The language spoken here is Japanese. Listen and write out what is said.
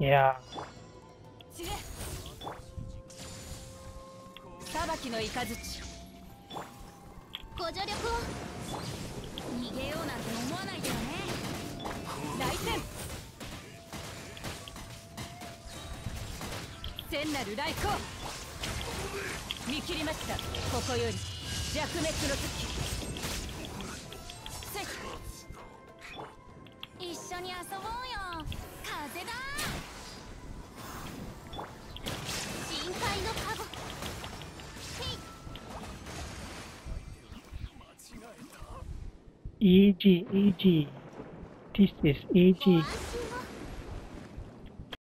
いや。散れ。裁きの雷。ご助力を。逃げようなんて思わないでよね。来戦。聖なる来光。見切りました。ここより。弱滅の時。せ一緒に遊ぼうよ。風だ EG, EG. This is EG.